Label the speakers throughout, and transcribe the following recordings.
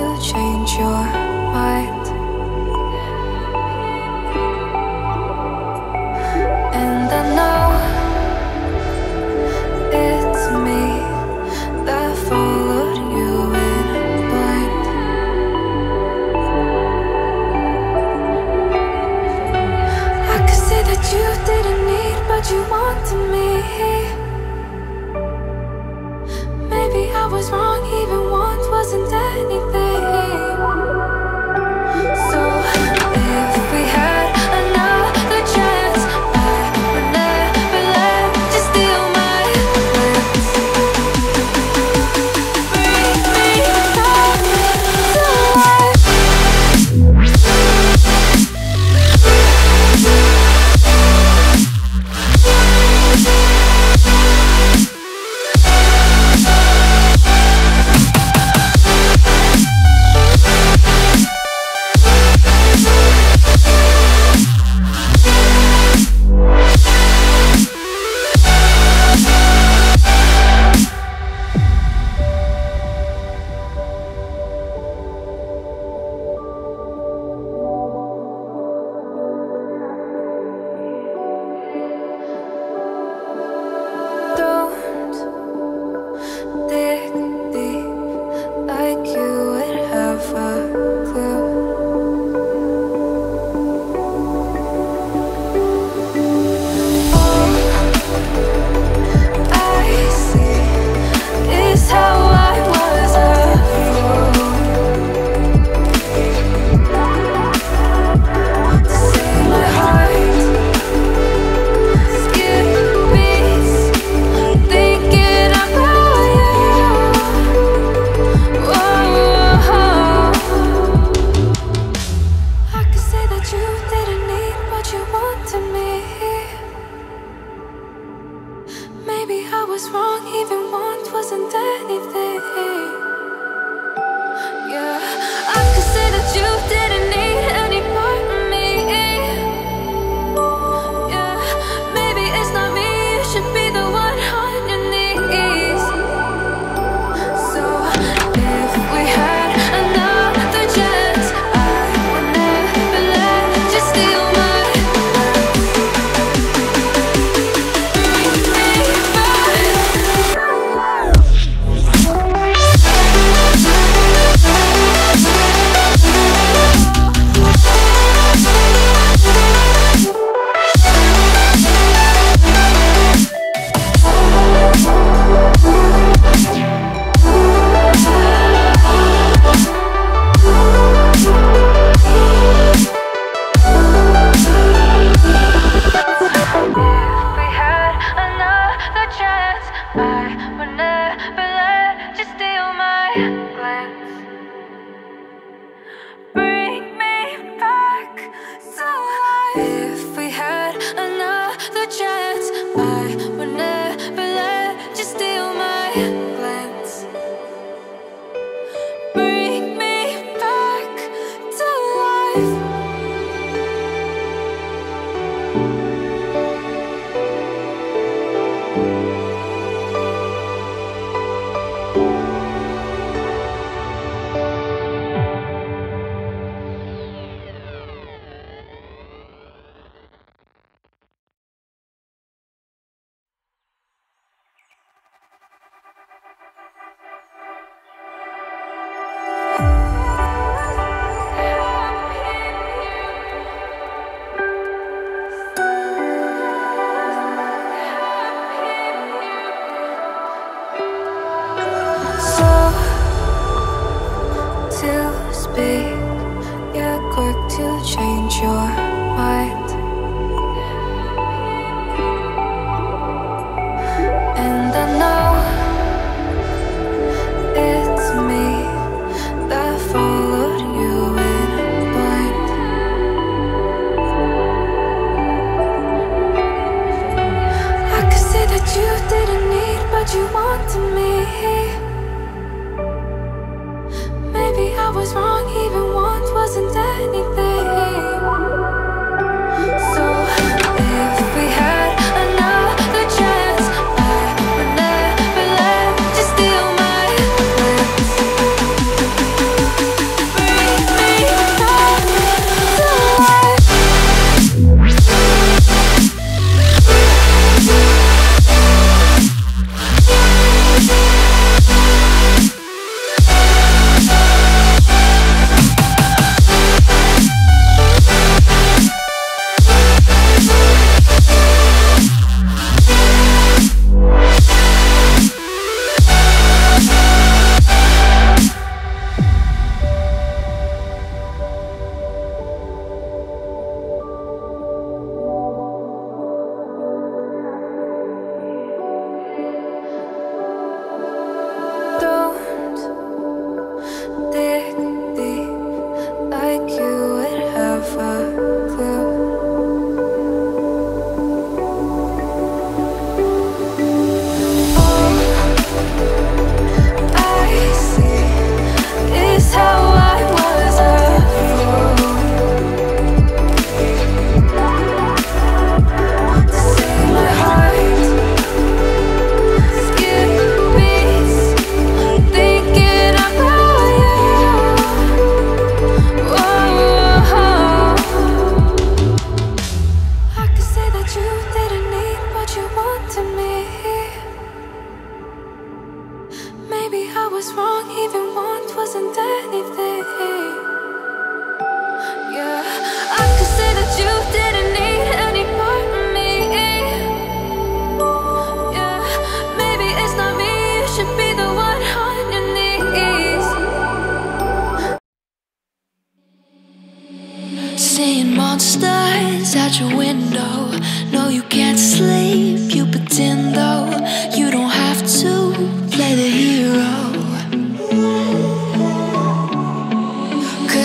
Speaker 1: to change your mind.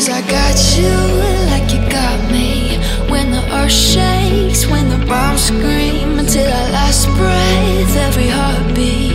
Speaker 1: Cause I got you like you got me. When the earth shakes, when the bombs scream Until our last breath, every heartbeat.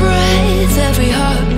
Speaker 1: breath, every
Speaker 2: heart.